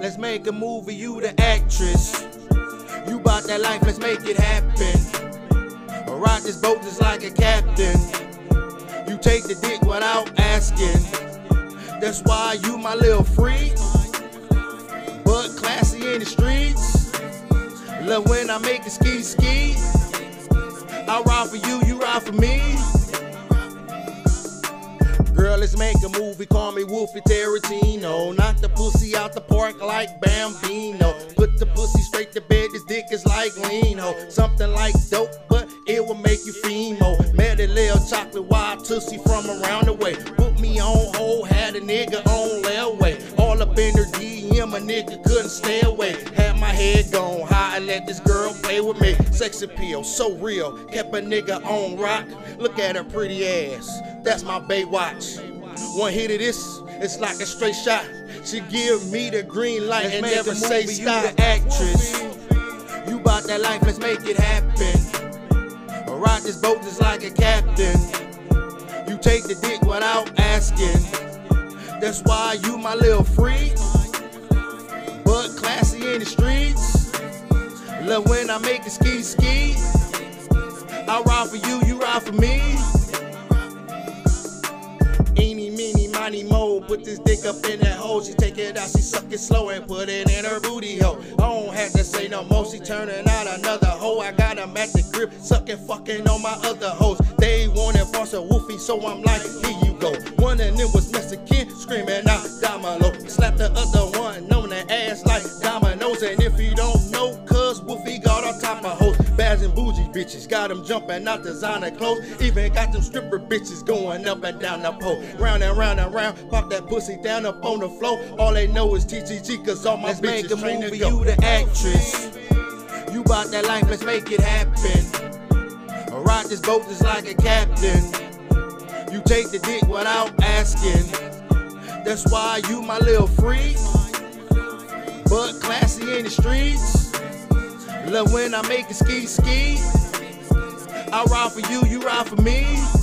Let's make a movie, you the actress. You bought that life, let's make it happen. Ride this boat just like a captain. You take the dick without asking. That's why you my little freak. But classy in the streets. Love when I make it ski ski. I ride for you, you ride for me. Girl, let's make a movie, call me Wolfie Tarantino. Knock the pussy out the park like Bambino. Put the pussy straight to bed, this dick is like Lino. Something like dope, but it will make you femo. Met a little chocolate wild tussie from around the way. Put me on hold, had a nigga on layaway. All up in her DM, a nigga couldn't stay away. Had my head gone high and let this girl play with me. Sex appeal, so real, kept a nigga on rock. Look at her pretty ass, that's my Baywatch. One hit of this, it's like a straight shot. She give me the green light Let's and never say movie, you the actress, you bought that life, let's make it happen. Ride this boat just like a captain. You take the dick without asking. That's why you my little freak. But classy in the streets. Love when I make it ski ski. I ride for you, you ride for me. Mo. Put this dick up in that hole. She take it out, she suck it slow and put it in her booty hole. I don't have to say no more. She turning out another hoe. I got 'em at the grip, sucking, fucking on my other hoes. They wanted boss a woofy, so I'm like, here you go. One of them was Mexican, screaming out bitches, got them jumping out designer clothes. Even got them stripper bitches going up and down the pole. Round and round and round, pop that pussy down up on the floor. All they know is TTG, cause all my Let's bitches make a trained to go. you the actress. You bought that life, let's make it happen. Ride this boat just like a captain. You take the dick without asking. That's why you my little freak. But classy in the streets. Love when I make it ski ski. I ride for you, you ride for me.